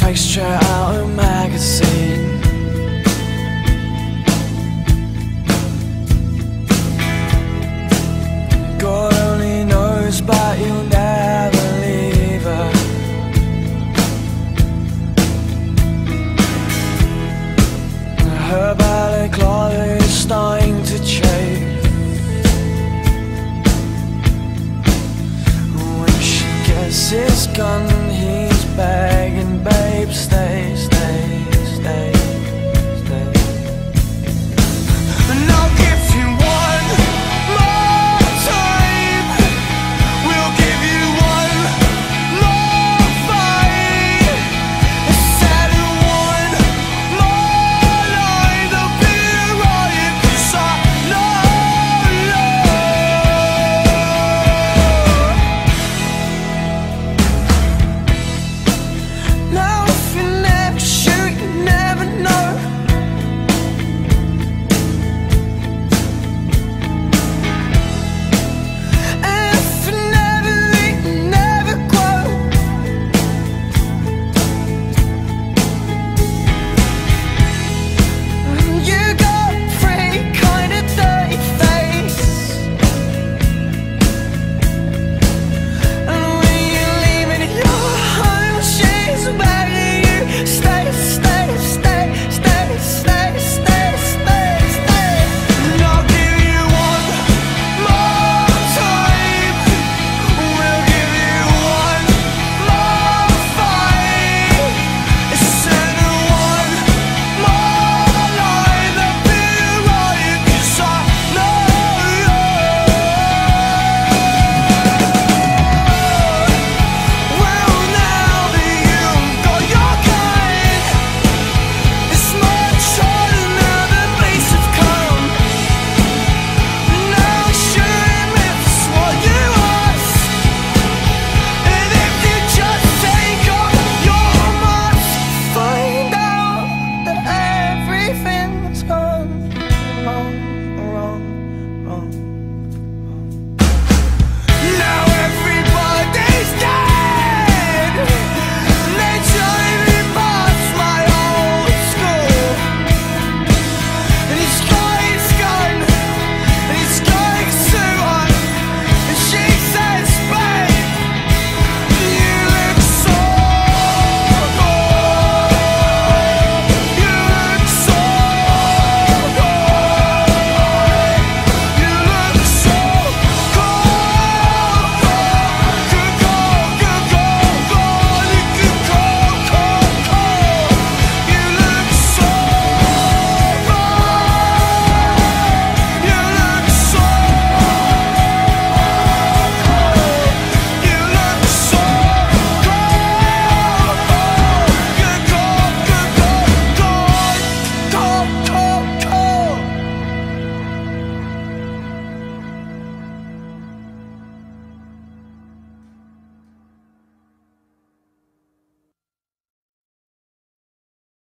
fixture out of a magazine. God only knows, but you'll never leave her. Her ballet clock